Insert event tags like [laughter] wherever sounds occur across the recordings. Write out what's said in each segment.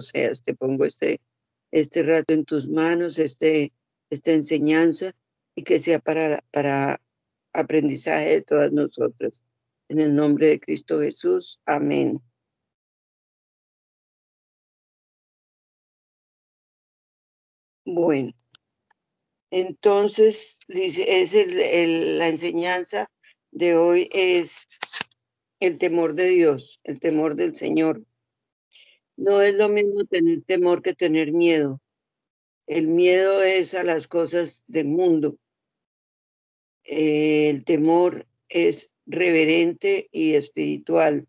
seas. Te pongo este, este rato en tus manos, este, esta enseñanza, y que sea para, para aprendizaje de todas nosotras. En el nombre de Cristo Jesús. Amén. Bueno, entonces, dice, es la enseñanza de hoy es el temor de Dios, el temor del Señor. No es lo mismo tener temor que tener miedo. El miedo es a las cosas del mundo. el temor es reverente y espiritual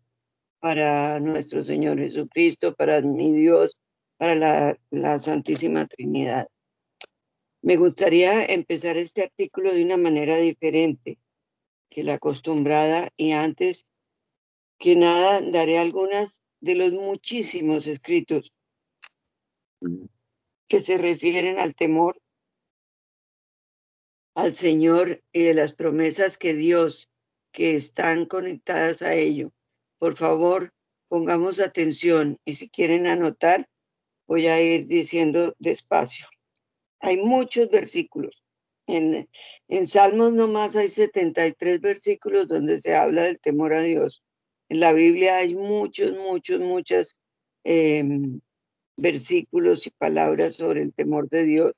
para nuestro Señor Jesucristo, para mi Dios, para la, la Santísima Trinidad. Me gustaría empezar este artículo de una manera diferente que la acostumbrada y antes que nada daré algunas de los muchísimos escritos que se refieren al temor al Señor y de las promesas que Dios que están conectadas a ello. Por favor, pongamos atención y si quieren anotar, voy a ir diciendo despacio. Hay muchos versículos. En, en Salmos nomás hay 73 versículos donde se habla del temor a Dios. En la Biblia hay muchos, muchos, muchos em, versículos y palabras sobre el temor de Dios.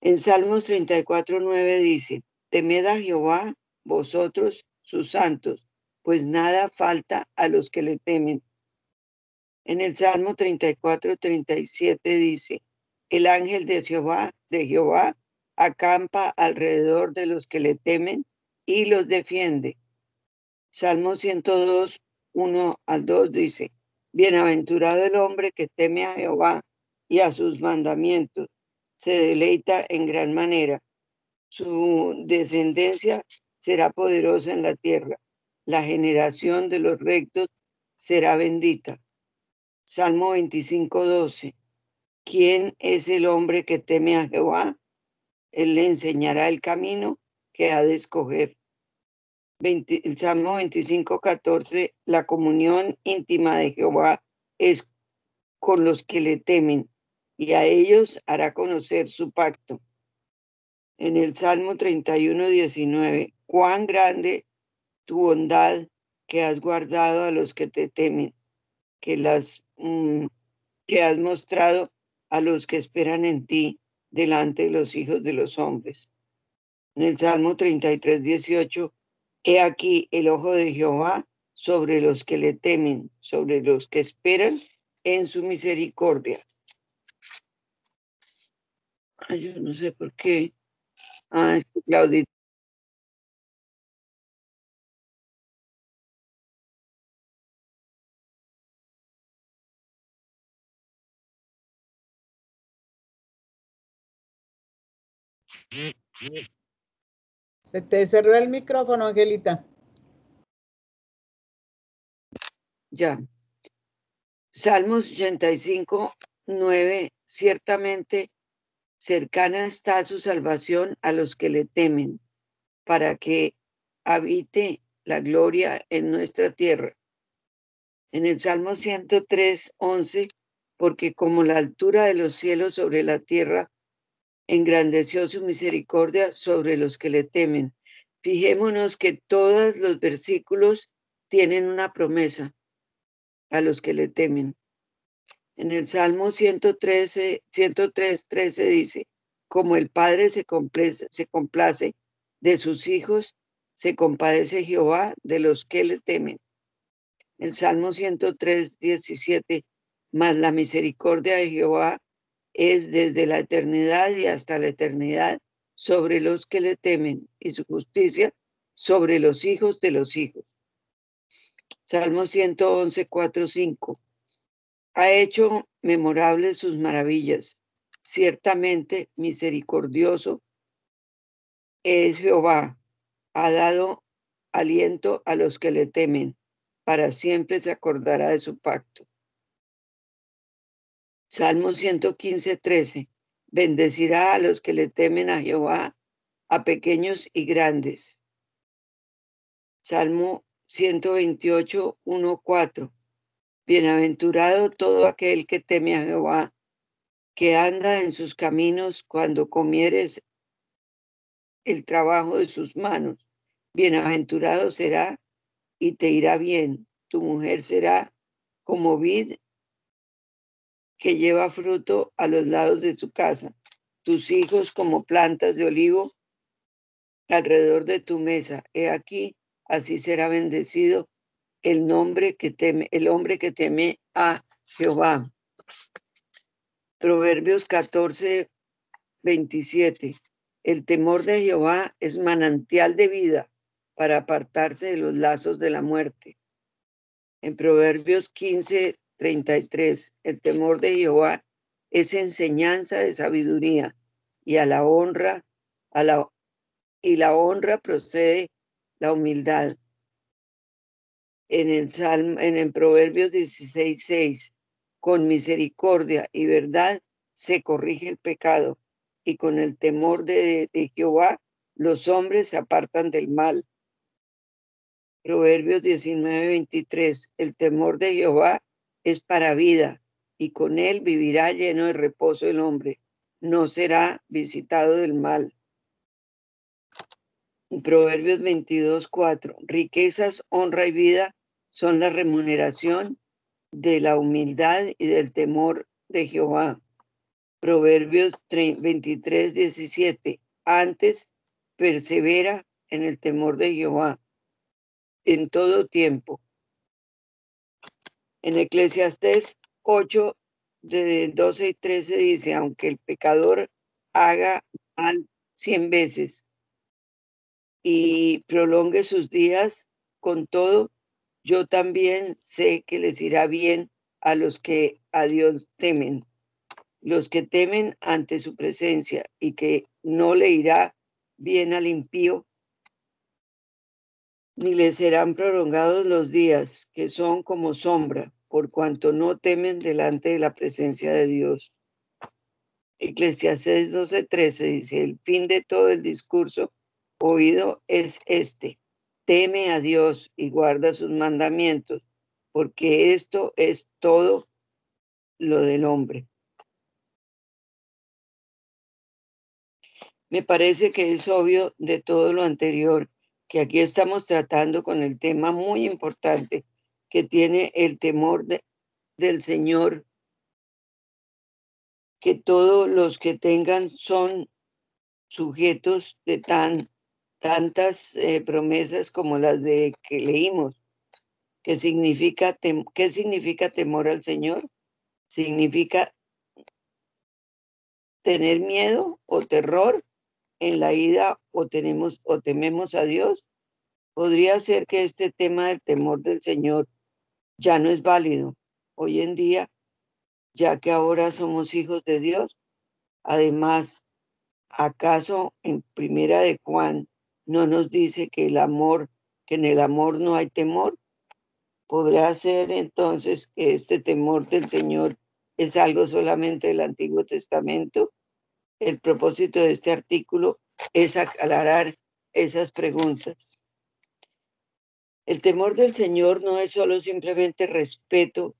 En Salmos 34, 9 dice, temed a Jehová vosotros sus santos, pues nada falta a los que le temen. En el Salmo 34, 37 dice, el ángel de Jehová, de Jehová acampa alrededor de los que le temen y los defiende. Salmo 102, 1 al 2 dice, Bienaventurado el hombre que teme a Jehová y a sus mandamientos, se deleita en gran manera. Su descendencia será poderosa en la tierra. La generación de los rectos será bendita. Salmo 25, 12. ¿Quién es el hombre que teme a Jehová? Él le enseñará el camino que ha de escoger. El Salmo 25, 14. La comunión íntima de Jehová es con los que le temen y a ellos hará conocer su pacto. En el Salmo 31, 19 cuán grande tu bondad que has guardado a los que te temen, que las mm, que has mostrado a los que esperan en ti delante de los hijos de los hombres. En el Salmo 33, 18, he aquí el ojo de Jehová sobre los que le temen, sobre los que esperan en su misericordia. Ay, yo no sé por qué. Ah, es que Se te cerró el micrófono, Angelita. Ya. Salmos 85, 9. Ciertamente cercana está su salvación a los que le temen, para que habite la gloria en nuestra tierra. En el Salmo 103, 11, porque como la altura de los cielos sobre la tierra, engrandeció su misericordia sobre los que le temen. Fijémonos que todos los versículos tienen una promesa a los que le temen. En el Salmo 113, 103, 13 dice, como el Padre se complace, de sus hijos, se compadece Jehová de los que le temen. El Salmo 103, 17, más la misericordia de Jehová es desde la eternidad y hasta la eternidad sobre los que le temen y su justicia sobre los hijos de los hijos. Salmo 111, 4, 5. Ha hecho memorables sus maravillas. Ciertamente misericordioso es Jehová. Ha dado aliento a los que le temen. Para siempre se acordará de su pacto. Salmo 115, 13. Bendecirá a los que le temen a Jehová, a pequeños y grandes. Salmo 128, 1, 4. Bienaventurado todo aquel que teme a Jehová, que anda en sus caminos cuando comieres el trabajo de sus manos. Bienaventurado será y te irá bien. Tu mujer será como vid que lleva fruto a los lados de tu casa. Tus hijos como plantas de olivo alrededor de tu mesa. He aquí, así será bendecido el nombre que teme, el hombre que teme a Jehová. Proverbios 14, 27. El temor de Jehová es manantial de vida para apartarse de los lazos de la muerte. En Proverbios 15, 33, el temor de Jehová es enseñanza de sabiduría y a la honra, a la, y la honra procede la humildad. En el Salmo, en el Proverbios 16, 6, con misericordia y verdad se corrige el pecado y con el temor de, de Jehová los hombres se apartan del mal. Proverbios 19, 23, el temor de Jehová es para vida, y con él vivirá lleno de reposo el hombre, no será visitado del mal. Proverbios 22, 4. Riquezas, honra y vida son la remuneración de la humildad y del temor de Jehová. Proverbios 23, 17. Antes persevera en el temor de Jehová en todo tiempo en Eclesiastés 8, de 12 y 13 dice, aunque el pecador haga mal cien veces y prolongue sus días, con todo, yo también sé que les irá bien a los que a Dios temen, los que temen ante su presencia y que no le irá bien al impío, ni le serán prolongados los días, que son como sombra, por cuanto no temen delante de la presencia de Dios. Eclesiastes 12:13 dice, el fin de todo el discurso oído es este, teme a Dios y guarda sus mandamientos, porque esto es todo lo del hombre. Me parece que es obvio de todo lo anterior que aquí estamos tratando con el tema muy importante que tiene el temor del Señor, que todos los que tengan son sujetos de tan, tantas eh, promesas como las de que leímos. ¿Qué significa, ¿Qué significa temor al Señor? Significa tener miedo o terror en la ira o tenemos o tememos a Dios, podría ser que este tema del temor del Señor ya no es válido hoy en día, ya que ahora somos hijos de Dios. Además, ¿acaso en primera de Juan no nos dice que el amor, que en el amor no hay temor? ¿Podrá ser entonces que este temor del Señor es algo solamente del Antiguo Testamento? El propósito de este artículo es aclarar esas preguntas. El temor del Señor no es solo simplemente respeto,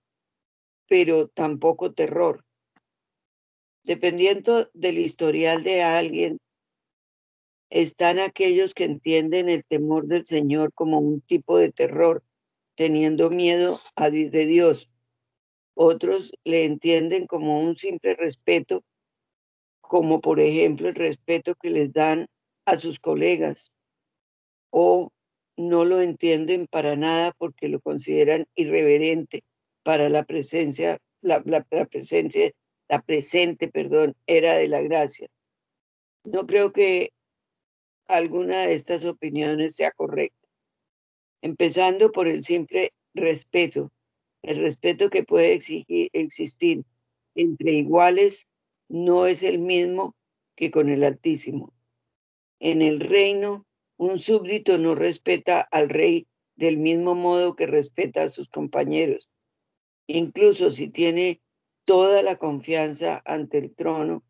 pero tampoco terror. Dependiendo del historial de alguien, están aquellos que entienden el temor del Señor como un tipo de terror, teniendo miedo a, de Dios. Otros le entienden como un simple respeto como por ejemplo el respeto que les dan a sus colegas o no lo entienden para nada porque lo consideran irreverente para la presencia, la, presencia, la presente, perdón, era de la gracia. No creo que alguna de estas opiniones sea correcta. Empezando por el simple respeto, el respeto que puede exigir, existir entre iguales no es el mismo que con el Altísimo. En el reino, un súbdito no respeta al rey del mismo modo que respeta a sus compañeros. Incluso si tiene toda la confianza ante el trono,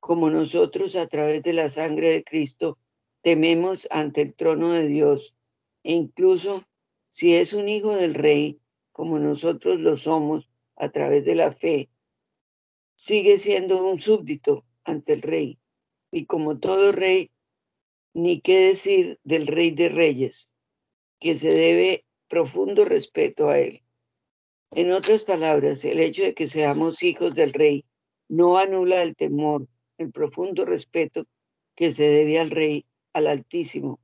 como nosotros a través de la sangre de Cristo tememos ante el trono de Dios. E incluso si es un hijo del rey, como nosotros lo somos a través de la fe, sigue siendo un súbdito ante el rey. Y como todo rey, ni qué decir del rey de reyes, que se debe profundo respeto a él. En otras palabras, el hecho de que seamos hijos del rey no anula el temor, el profundo respeto que se debe al rey, al altísimo,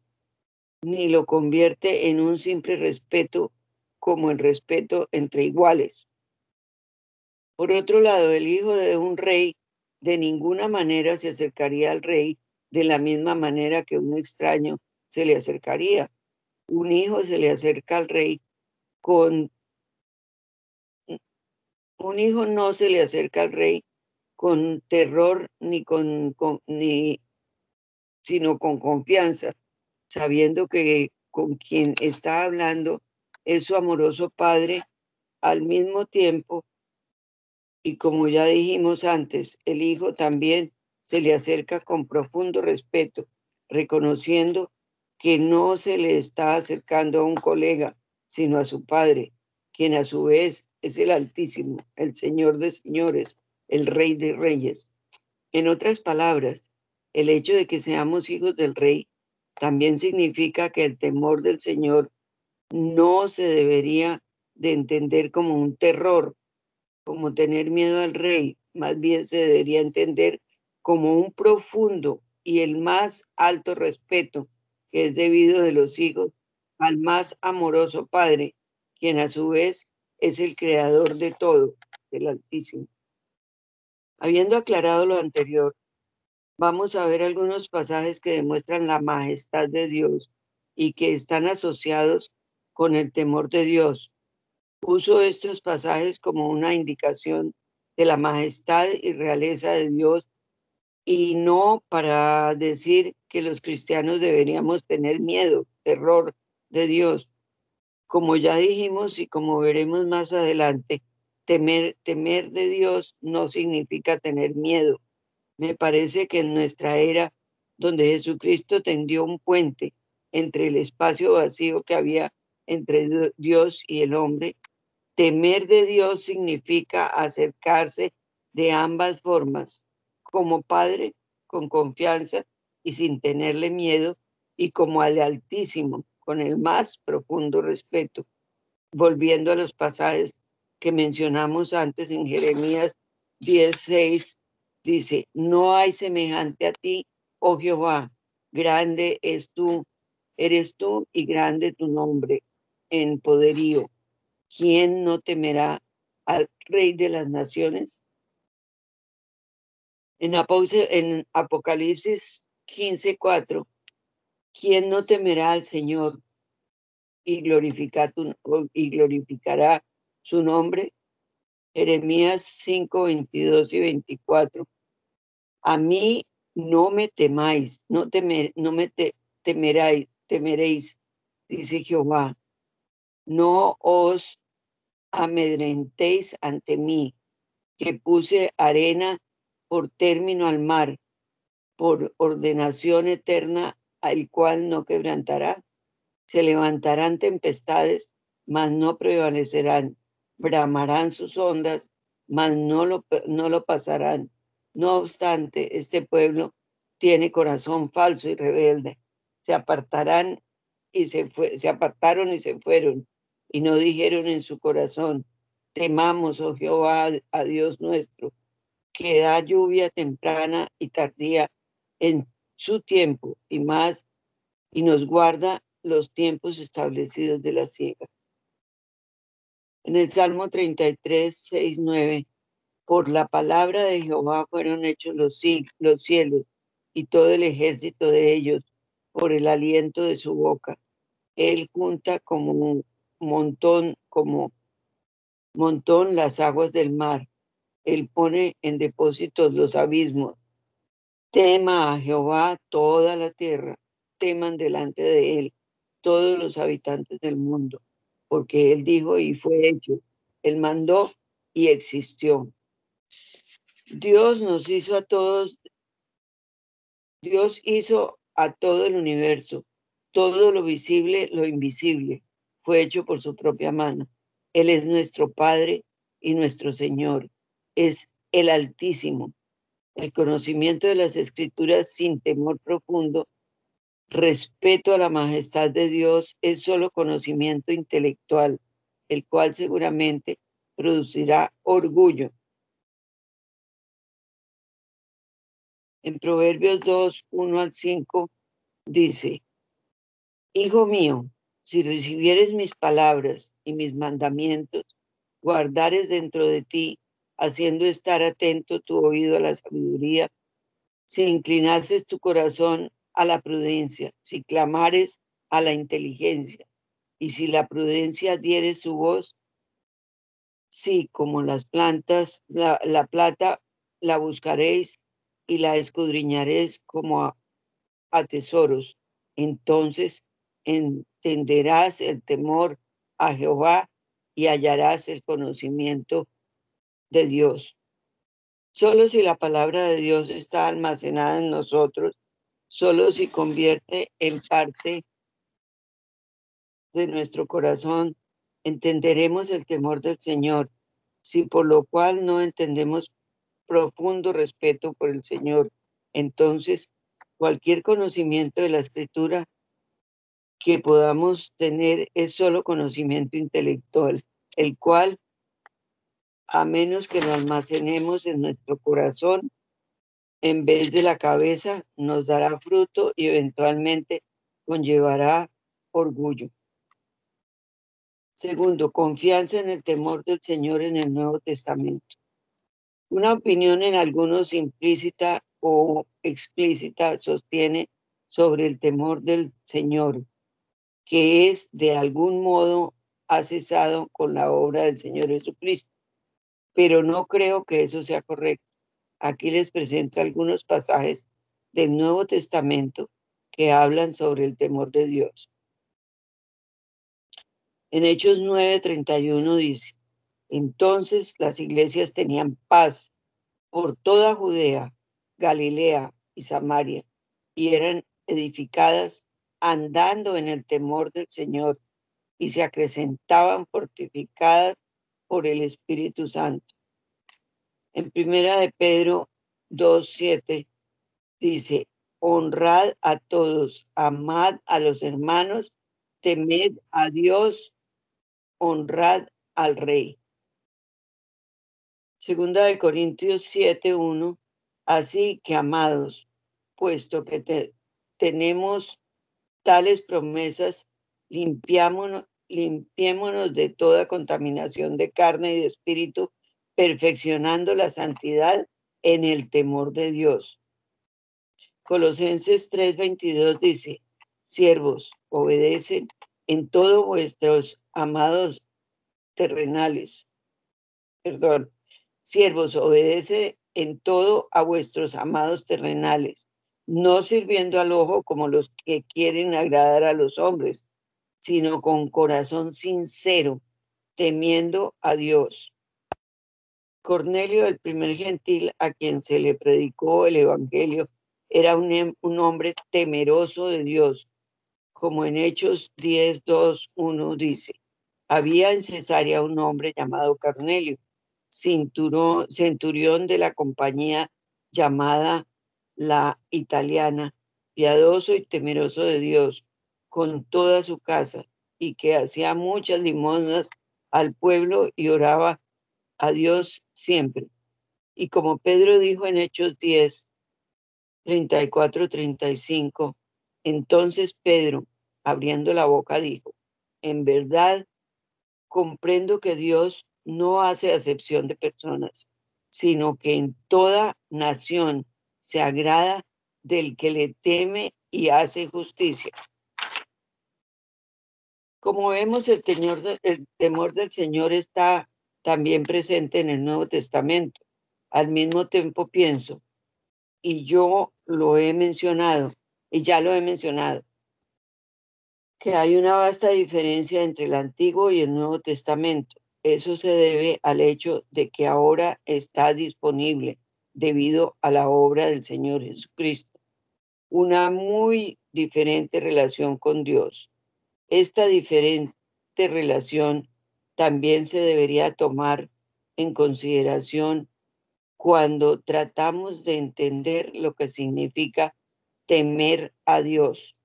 ni lo convierte en un simple respeto como el respeto entre iguales. Por otro lado, el hijo de un rey de ninguna manera se acercaría al rey de la misma manera que un extraño se le acercaría. Un hijo se le acerca al rey con... Un hijo no se le acerca al rey con terror ni con, ni sino con confianza, sabiendo que con quien está hablando es su amoroso padre al mismo tiempo y como ya dijimos antes, el hijo también se le acerca con profundo respeto, reconociendo que no se le está acercando a un colega, sino a su padre, quien a su vez es el Altísimo, el Señor de señores, el Rey de reyes. En otras palabras, el hecho de que seamos hijos del Rey también significa que el temor del Señor no se debería de entender como un terror, como tener miedo al Rey, más bien se debería entender como un profundo y el más alto respeto que es debido de los hijos al más amoroso Padre, quien a su vez es el creador de todo, el Altísimo. Habiendo aclarado lo anterior, vamos a ver algunos pasajes que demuestran la majestad de Dios y que están asociados con el temor de Dios. Uso estos pasajes como una indicación de la majestad y realeza de Dios y no para decir que los cristianos deberíamos tener miedo, terror de Dios. Como ya dijimos y como veremos más adelante, temer, temer de Dios no significa tener miedo, me parece que en nuestra era, donde Jesucristo tendió un puente entre el espacio vacío que había entre Dios y el hombre, temer de Dios significa acercarse de ambas formas, como Padre, con confianza y sin tenerle miedo, y como al Altísimo, con el más profundo respeto. Volviendo a los pasajes que mencionamos antes en Jeremías 16, Dice, no hay semejante a ti, oh Jehová, grande es tú, eres tú y grande tu nombre en poderío. ¿Quién no temerá al Rey de las Naciones? En, Apocalipsis 15:4, ¿quién no temerá al Señor y, y glorificará su nombre? Jeremías 5, 22 y 24. A mí no me temáis, no, no me temeráis, temeréis, dice Jehová. No os amedrentéis ante mí, que puse arena por término al mar, por ordenación eterna al cual no quebrantará. Se levantarán tempestades, mas no prevalecerán bramarán sus ondas, mas no lo, no lo pasarán. No obstante, este pueblo tiene corazón falso y rebelde. Se apartarán y se, fue, se apartaron y se fueron y no dijeron en su corazón, temamos, oh Jehová, a Dios nuestro, que da lluvia temprana y tardía en su tiempo y más, y nos guarda los tiempos establecidos de la siega. En el Salmo 33, 6, 9, por la palabra de Jehová fueron hechos los, los cielos y todo el ejército de ellos, por el aliento de su boca. Él junta como un montón, como montón las aguas del mar. Él pone en depósitos los abismos. Tema a Jehová toda la tierra, teman delante de él todos los habitantes del mundo porque Él dijo y fue hecho. Él mandó y existió. Dios nos hizo a todos, Dios hizo a todo el universo, todo lo visible, lo invisible, fue hecho por su propia mano. Él es nuestro Padre y nuestro Señor. Es el Altísimo. El conocimiento de las Escrituras sin temor profundo, respeto a la majestad de Dios, es solo conocimiento intelectual, el cual seguramente producirá orgullo. En Proverbios 2, 1 al 5 dice, Hijo mío, si recibieres mis palabras y mis mandamientos, guardares dentro de ti, haciendo estar atento tu oído a la sabiduría, si inclinases tu corazón a la prudencia, si clamares a la inteligencia, y si la prudencia diere su voz, si como las plantas, la, la plata la buscaréis y la escudriñaréis como a tesoros, entonces entenderás el temor a Jehová y hallarás el conocimiento de Dios. Solo si la palabra de Dios está almacenada en nosotros, solo si convierte en parte de nuestro corazón, entenderemos el temor del Señor, si por lo cual no entendemos profundo respeto por el Señor, entonces cualquier conocimiento de la escritura que podamos tener es solo conocimiento intelectual, el cual, a menos que lo almacenemos en nuestro corazón, en vez de la cabeza, nos dará fruto y eventualmente conllevará orgullo. Segundo, confianza en el temor del Señor en el Nuevo Testamento. Una opinión en algunos implícita o explícita sostiene sobre el temor del Señor que es de algún modo ha cesado con la obra del Señor Jesucristo. Pero no creo que eso sea correcto. Aquí les presento algunos pasajes del Nuevo Testamento que hablan sobre el temor de Dios. En Hechos 9:31 dice, entonces las iglesias tenían paz por toda Judea, Galilea y Samaria, y eran edificadas andando en el temor del Señor y se acrecentaban fortificadas por el Espíritu Santo. En primera de Pedro 2.7 dice, honrad a todos, amad a los hermanos, temed a Dios, honrad al Rey. Segunda de Corintios 7.1, así que amados, puesto que tenemos tales promesas, limpiémonos, limpiémonos de toda contaminación de carne y de espíritu, perfeccionando la santidad en el temor de Dios. Colosenses 3:22 dice, siervos, obedecen en todos vuestros amados terrenales. Perdón, siervos, obedece en todo a vuestros amados terrenales, no sirviendo al ojo como los que quieren agradar a los hombres, sino con corazón sincero, temiendo a Dios. Cornelio, el primer gentil a quien se le predicó el Evangelio, era un, em, un hombre temeroso de Dios, como en Hechos 10, 2, 1 dice. Había en Cesarea un hombre llamado Cornelio, centurión de la compañía llamada la italiana, piadoso y temeroso de Dios, con toda su casa, y que hacía muchas limosnas al pueblo y oraba a Dios siempre. Y como Pedro dijo en Hechos 10, 34, 35, entonces Pedro, abriendo la boca, dijo, en verdad comprendo que Dios no hace acepción de personas, sino que en toda nación se agrada del que le teme y hace justicia. Como vemos, el, temor del Señor está también presente en el Nuevo Testamento. Al mismo tiempo pienso, y yo lo he mencionado, y ya lo he mencionado, que hay una vasta diferencia entre el Antiguo y el Nuevo Testamento. Eso se debe al hecho de que ahora está disponible debido a la obra del Señor Jesucristo. Una muy diferente relación con Dios. Esta diferente relación también se debería tomar en consideración cuando tratamos de entender lo que significa temer a Dios.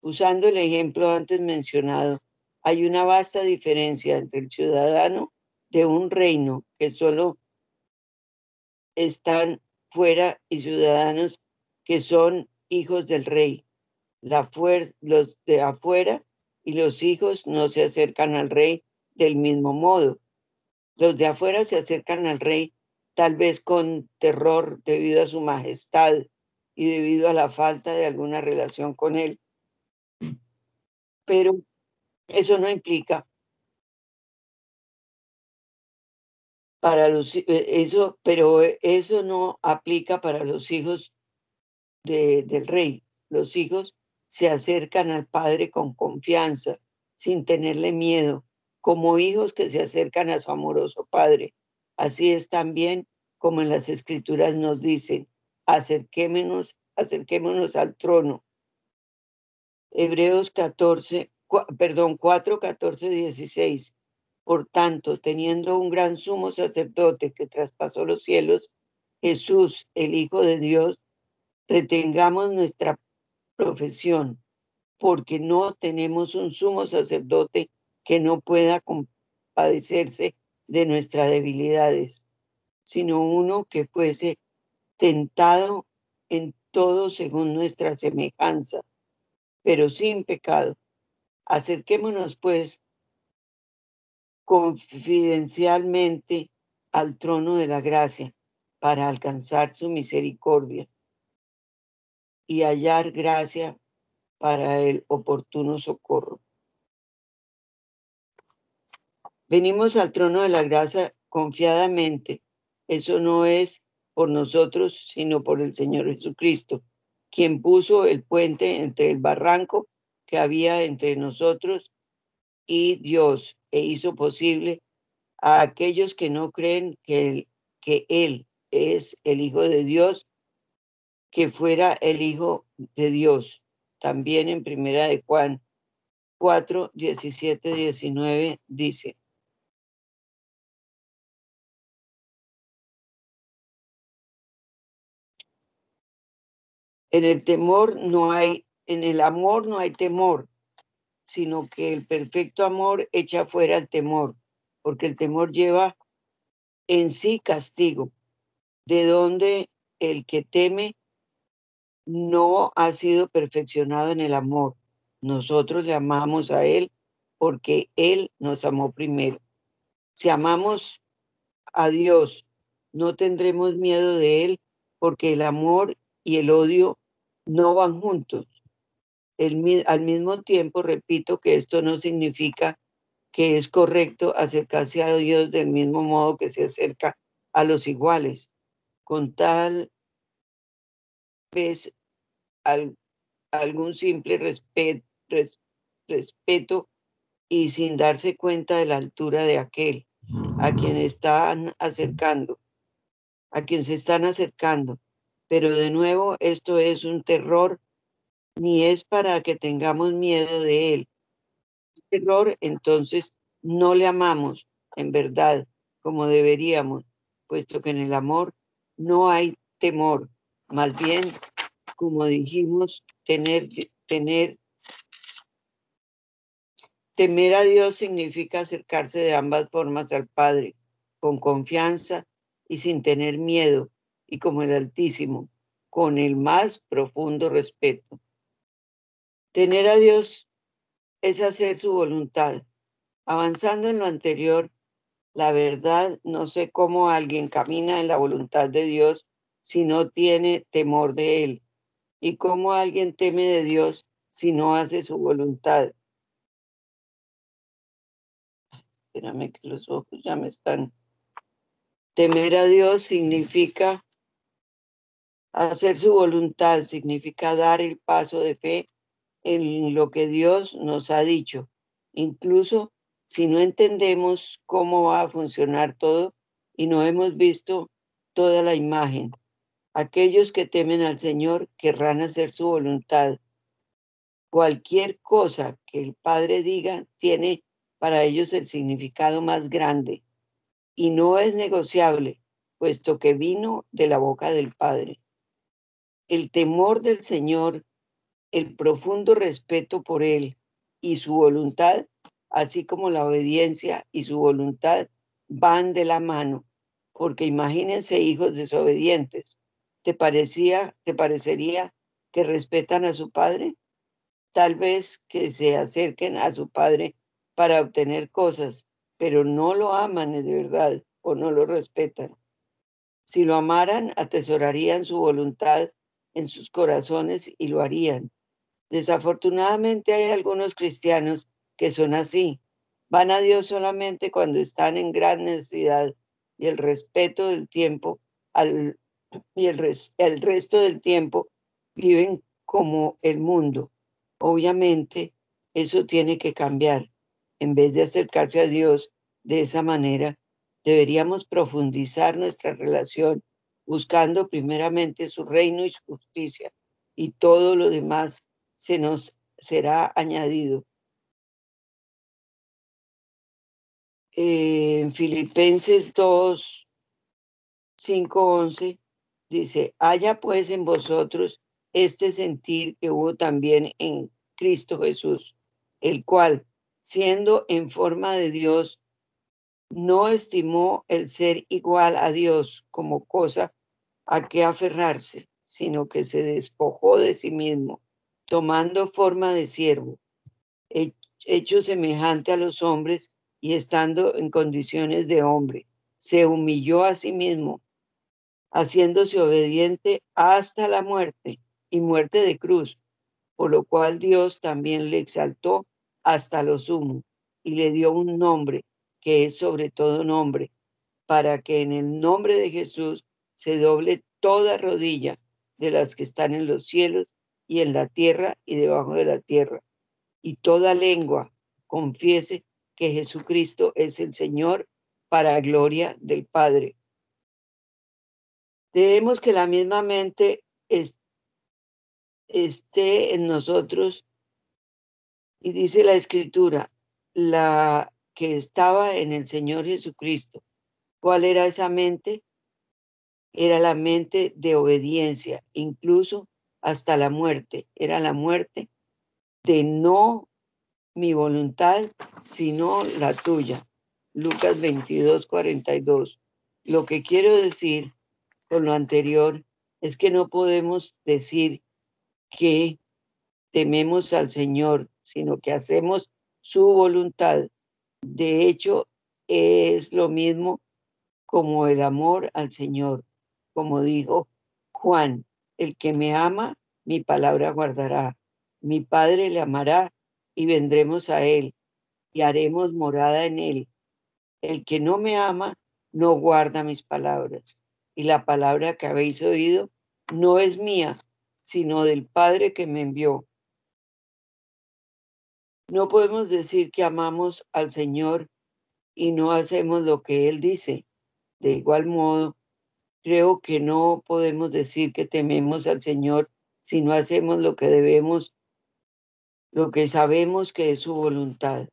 Usando el ejemplo antes mencionado, hay una vasta diferencia entre el ciudadano de un reino que solo están fuera y ciudadanos que son hijos del rey. La los de afuera y los hijos no se acercan al rey del mismo modo. Los de afuera se acercan al rey tal vez con terror debido a su majestad y debido a la falta de alguna relación con él. Pero eso no implica para los eh, eso, pero eso no aplica para los hijos del rey. Los hijos se acercan al padre con confianza, sin tenerle miedo, como hijos que se acercan a su amoroso padre. Así es también como en las escrituras nos dicen, acerquémonos, acerquémonos al trono. Hebreos 14, perdón, 4, 14, 16. Por tanto, teniendo un gran sumo sacerdote que traspasó los cielos, Jesús, el Hijo de Dios, retengamos nuestra profesión, porque no tenemos un sumo sacerdote que no pueda compadecerse de nuestras debilidades, sino uno que fuese tentado en todo según nuestra semejanza, pero sin pecado. Acerquémonos pues confidencialmente al trono de la gracia para alcanzar su misericordia y hallar gracia para el oportuno socorro. Venimos al trono de la gracia confiadamente. Eso no es por nosotros, sino por el Señor Jesucristo, quien puso el puente entre el barranco que había entre nosotros y Dios e hizo posible a aquellos que no creen que él, que él es el Hijo de Dios, que fuera el Hijo de Dios. También en Primera de Juan 4, 17, 19 dice. En el temor no hay, en el amor no hay temor, sino que el perfecto amor echa fuera el temor, porque el temor lleva en sí castigo, de donde el que teme no ha sido perfeccionado en el amor. Nosotros le amamos a Él porque Él nos amó primero. Si amamos a Dios, no tendremos miedo de Él porque el amor y el odio no van juntos al mismo tiempo, repito que esto no significa que es correcto acercarse a Dios del mismo modo que se acerca a los iguales, con tal vez algún simple respeto y sin darse cuenta de la altura de aquel a quien están acercando, a quien se están acercando. Pero de nuevo, esto es un terror ni es para que tengamos miedo de él. Este error, entonces, no le amamos en verdad como deberíamos, puesto que en el amor no hay temor. Más bien, como dijimos, tener, tener, temer a Dios significa acercarse de ambas formas al Padre, con confianza y sin tener miedo, y como el Altísimo, con el más profundo respeto. Tener a Dios es hacer su voluntad. Avanzando en lo anterior, la verdad, no sé cómo alguien camina en la voluntad de Dios si no tiene temor de Él, y cómo alguien teme de Dios si no hace su voluntad. Espérame que los ojos ya me están. Temer a Dios significa hacer su voluntad, significa dar el paso de fe en lo que Dios nos ha dicho, incluso si no entendemos cómo va a funcionar todo y no hemos visto toda la imagen. Aquellos que temen al Señor querrán hacer su voluntad. Cualquier cosa que el Padre diga tiene para ellos el significado más grande y no es negociable, puesto que vino de la boca del Padre. El temor del Señor, el profundo respeto por Él y su voluntad, así como la obediencia y su voluntad, van de la mano, porque imagínense hijos desobedientes. ¿Te parecía, te parecería que respetan a su padre? Tal vez que se acerquen a su padre para obtener cosas, pero no lo aman de verdad o no lo respetan. Si lo amaran, atesorarían su voluntad en sus corazones y lo harían. Desafortunadamente hay algunos cristianos que son así. Van a Dios solamente cuando están en gran necesidad y el respeto del tiempo y el resto del tiempo viven como el mundo. Obviamente, eso tiene que cambiar. En vez de acercarse a Dios de esa manera, deberíamos profundizar nuestra relación buscando primeramente su reino y su justicia y todo lo demás se nos será añadido. En Filipenses 2, 5, 11 dice, haya pues en vosotros este sentir que hubo también en Cristo Jesús, el cual, siendo en forma de Dios, no estimó el ser igual a Dios como cosa a que aferrarse, sino que se despojó de sí mismo, tomando forma de siervo, hecho semejante a los hombres y estando en condiciones de hombre, se humilló a sí mismo, haciéndose obediente hasta la muerte y muerte de cruz, por lo cual Dios también le exaltó hasta lo sumo y le dio un nombre que es sobre todo nombre, para que en el nombre de Jesús se doble toda rodilla de las que están en los cielos y en la tierra y debajo de la tierra, y toda lengua confiese que Jesucristo es el Señor para gloria del Padre. Debemos que la misma mente esté en nosotros y dice la escritura, la que estaba en el Señor Jesucristo. ¿Cuál era esa mente? Era la mente de obediencia, incluso hasta la muerte. Era la muerte de no mi voluntad, sino la tuya. Lucas 22, 42. Lo que quiero decir con lo anterior es que no podemos decir que tememos al Señor, sino que hacemos su voluntad de hecho, es lo mismo como el amor al Señor. Como dijo Juan, el que me ama, mi palabra guardará. Mi Padre le amará y vendremos a él y haremos morada en él. El que no me ama, no guarda mis palabras. Y la palabra que habéis oído no es mía, sino del Padre que me envió. No podemos decir que amamos al Señor y no hacemos lo que Él dice. De igual modo, creo que no podemos decir que tememos al Señor si no hacemos lo que debemos, lo que sabemos que es su voluntad.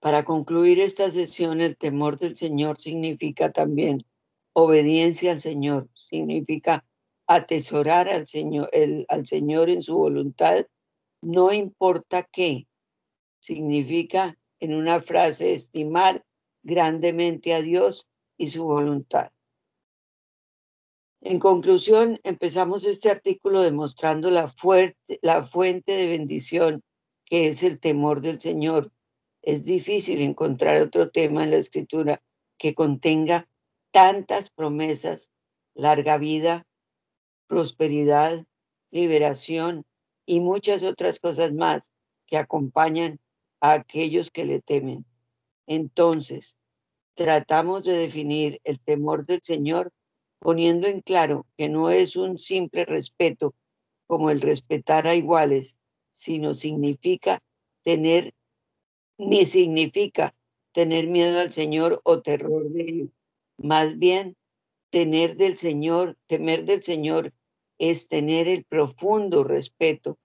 Para concluir esta sesión, el temor del Señor significa también obediencia al Señor, significa atesorar al Señor, al Señor en su voluntad no importa qué, significa en una frase estimar grandemente a Dios y su voluntad. En conclusión, empezamos este artículo demostrando la, la fuente de bendición que es el temor del Señor. Es difícil encontrar otro tema en la escritura que contenga tantas promesas, larga vida, prosperidad, liberación, y muchas otras cosas más que acompañan a aquellos que le temen. Entonces, tratamos de definir el temor del Señor poniendo en claro que no es un simple respeto como el respetar a iguales, sino significa tener, ni significa tener miedo al Señor o terror de él. Más bien, tener del Señor, temer del Señor es tener el profundo respeto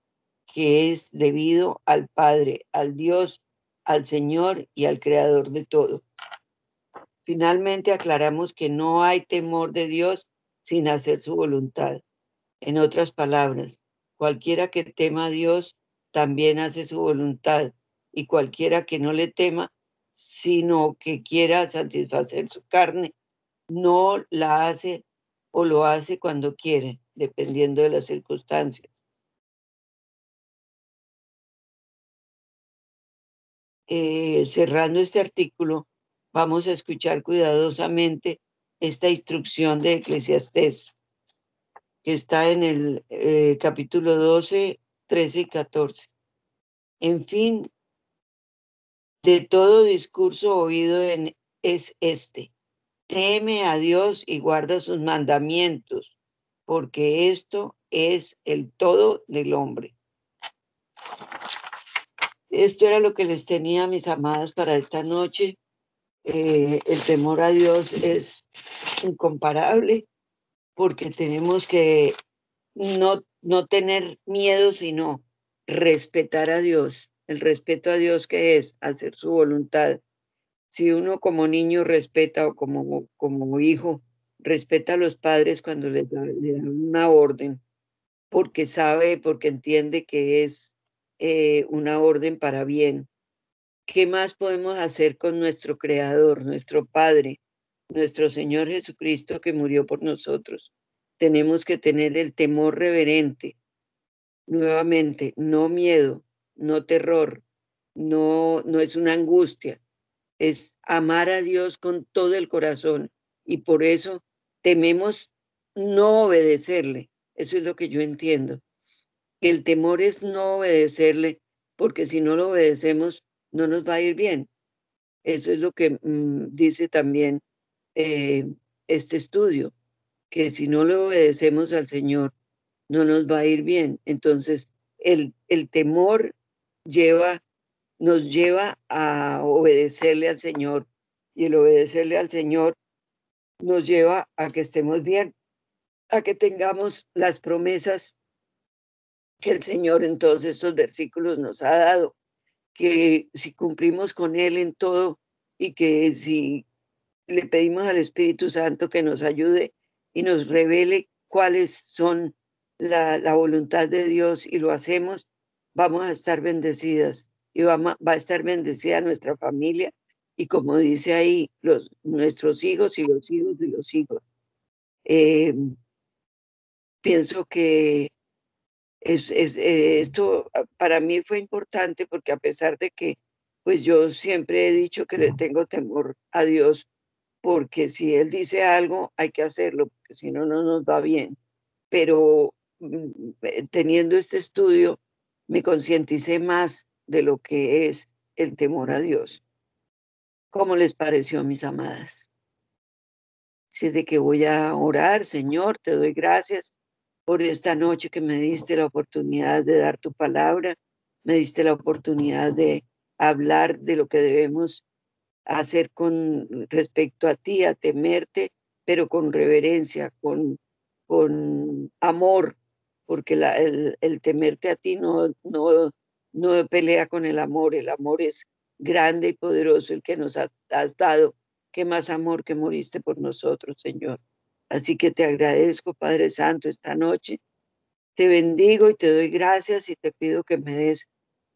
que es debido al Padre, al Dios, al Señor y al Creador de todo. Finalmente aclaramos que no hay temor de Dios sin hacer su voluntad. En otras palabras, cualquiera que tema a Dios también hace su voluntad y cualquiera que no le tema, sino que quiera satisfacer su carne, no la hace o lo hace cuando quiere, dependiendo de las circunstancias. Eh, cerrando este artículo, vamos a escuchar cuidadosamente esta instrucción de Eclesiastés, que está en el eh, capítulo 12, 13 y 14. En fin, de todo discurso oído en, es este. Teme a Dios y guarda sus mandamientos, porque esto es el todo del hombre. Esto era lo que les tenía, mis amadas, para esta noche. Eh, el temor a Dios es incomparable porque tenemos que no, no tener miedo, sino respetar a Dios. El respeto a Dios que es hacer su voluntad. Si uno como niño respeta o como, como hijo respeta a los padres cuando les dan una orden, porque sabe, porque entiende que es eh, una orden para bien. ¿Qué más podemos hacer con nuestro Creador, nuestro Padre, nuestro Señor Jesucristo que murió por nosotros? Tenemos que tener el temor reverente. Nuevamente, no miedo, no terror, no, no es una angustia, es amar a Dios con todo el corazón y por eso tememos no obedecerle. Eso es lo que yo entiendo. El temor es no obedecerle porque si no lo obedecemos no nos va a ir bien. Eso es lo que mm, dice también eh, este estudio, que si no le obedecemos al Señor, no nos va a ir bien. Entonces, el, el temor lleva, nos lleva a obedecerle al Señor y el obedecerle al Señor nos lleva a que estemos bien, a que tengamos las promesas que el Señor en todos estos versículos nos ha dado que si cumplimos con Él en todo y que si le pedimos al Espíritu Santo que nos ayude y nos revele cuáles son la, voluntad de Dios y lo hacemos, vamos a estar bendecidas y va a estar bendecida nuestra familia y como dice ahí, los, nuestros hijos y los hijos de los hijos. Eh, pienso que es, eh, esto ah, para mí fue importante porque a pesar de que pues yo siempre he dicho que le tengo temor a Dios, porque si Él dice algo hay que hacerlo, porque si no, no nos va bien. Pero mm, eh, teniendo este estudio, me concienticé más de lo que es el temor a Dios. ¿Cómo les pareció, mis amadas? Si de que voy a orar, Señor, te doy gracias por esta noche que me diste la oportunidad de dar tu palabra, me diste la oportunidad de hablar de lo que debemos hacer con respecto a ti, a temerte, pero con reverencia, con, con amor, porque el, temerte a ti no, no, no pelea con el amor, el amor es grande y poderoso el que nos has dado. Qué más amor que moriste por nosotros, Señor. Así que te agradezco, Padre Santo, esta noche. Te bendigo y te doy gracias y te pido que me des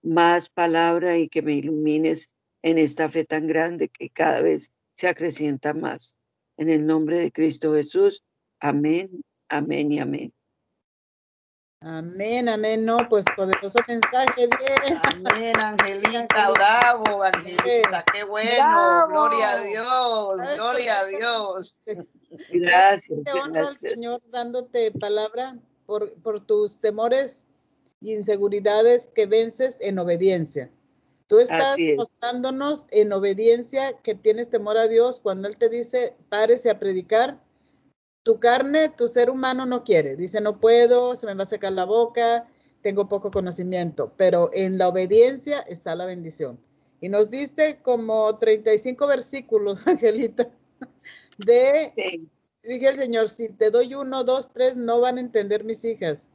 más palabra y que me ilumines en esta fe tan grande que cada vez se acrecienta más. En el nombre de Cristo Jesús. Amén, amén y amén. Amén, amén, no, pues poderoso mensaje, bien. Amén, Angelita, bravo, Angelita, qué bueno, gloria a Dios, gloria a Dios. Gracias. Te honro al Señor dándote palabra por, por tus temores y inseguridades que vences en obediencia. Tú estás mostrándonos en obediencia que tienes temor a Dios cuando Él te dice, párese a predicar tu carne, tu ser humano no quiere. Dice, no puedo, se me va a secar la boca, tengo poco conocimiento, pero en la obediencia está la bendición. Y nos diste como 35 versículos, [laughs] Angelita, de, dije el Señor, si te doy uno, dos, tres, no van a entender mis hijas,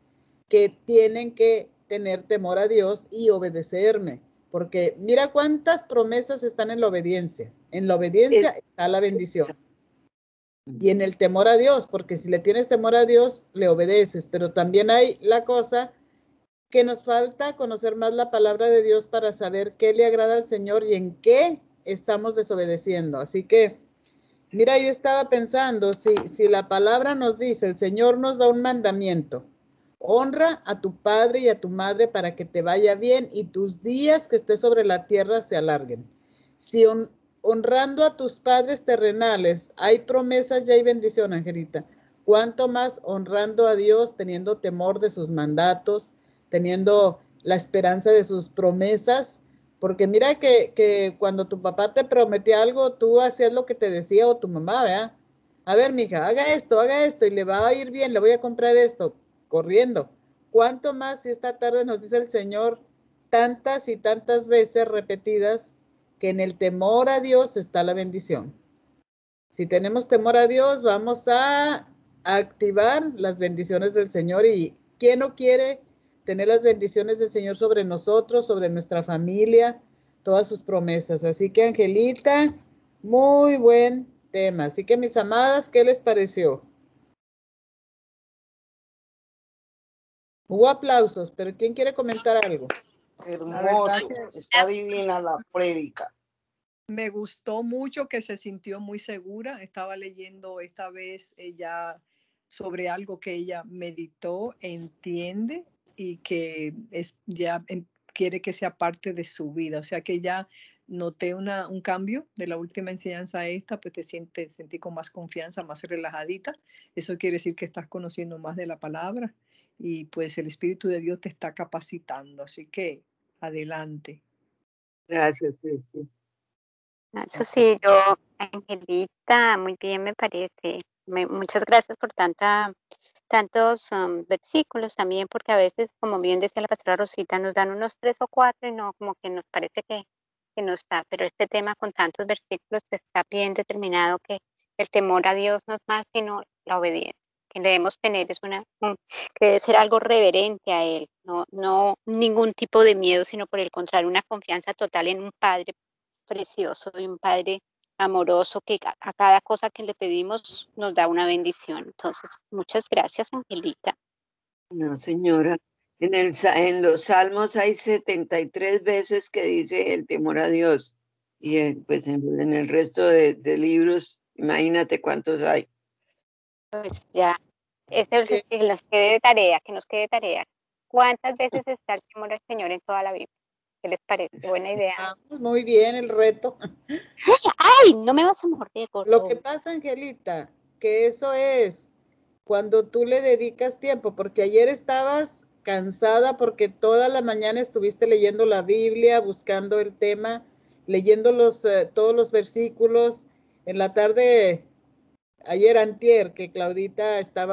que tienen que tener temor a Dios y obedecerme. Porque mira cuántas promesas están en la obediencia. En la obediencia está la bendición. Y en el temor a Dios, porque si le tienes temor a Dios, le obedeces. Pero también hay la cosa que nos falta conocer más la palabra de Dios para saber qué le agrada al Señor y en qué estamos desobedeciendo. Así que, mira, yo estaba pensando, si, si la palabra nos dice, el Señor nos da un mandamiento, honra a tu padre y a tu madre para que te vaya bien y tus días que estés sobre la tierra se alarguen. Si honrando a tus padres terrenales hay promesas y hay bendición, Angelita, cuánto más honrando a Dios, teniendo temor de sus mandatos, teniendo la esperanza de sus promesas, porque mira que, cuando tu papá te prometía algo, tú hacías lo que te decía o tu mamá, ¿verdad? A ver, mija, haga esto, haga esto y le va a ir bien, le voy a comprar esto, corriendo. ¿Cuánto más si esta tarde nos dice el Señor tantas y tantas veces repetidas que en el temor a Dios está la bendición? Si tenemos temor a Dios, vamos a activar las bendiciones del Señor y ¿quién no quiere tener las bendiciones del Señor sobre nosotros, sobre nuestra familia, todas sus promesas. Así que, Angelita, muy buen tema. Así que, mis amadas, ¿qué les pareció? Hubo aplausos, pero ¿quién quiere comentar algo? Hermoso, está divina la prédica. Me gustó mucho que se sintió muy segura. Estaba leyendo esta vez ella sobre algo que ella meditó, entiende y que es, ya em, quiere que sea parte de su vida. O sea que ya noté una, un cambio de la última enseñanza a esta, pues te sientes, sentí con más confianza, más relajadita. Eso quiere decir que estás conociendo más de la palabra y pues el Espíritu de Dios te está capacitando. Así que adelante. Gracias, Cristi. Eso sí, yo, Angelita, muy bien me parece. muchas gracias por tanta tantos um, versículos también, porque a veces, como bien decía la pastora Rosita, nos dan unos tres o cuatro y no, como que nos parece que, que no está, pero este tema con tantos versículos está bien determinado que el temor a Dios no es más sino la obediencia que debemos tener es una que debe ser algo reverente a él, no, no ningún tipo de miedo, sino por el contrario, una confianza total en un Padre precioso y un Padre amoroso que a cada cosa que le pedimos nos da una bendición. Entonces, muchas gracias, Angelita. No, señora. En, el, en los salmos hay 73 veces que dice el temor a Dios. Y pues en, el resto de, libros, imagínate cuántos hay. Pues ya, ese que nos quede de tarea, que nos quede de tarea. ¿Cuántas veces está el temor al Señor en toda la Biblia? ¿Qué les parece? Buena idea. Ah, pues, muy bien el reto. [laughs] ¡Ay! No me vas a morder, Lo que pasa, Angelita, que eso es cuando tú le dedicas tiempo, porque ayer estabas cansada porque toda la mañana estuviste leyendo la Biblia, buscando el tema, leyendo los, eh, todos los versículos. En la tarde, ayer antier, que Claudita estaba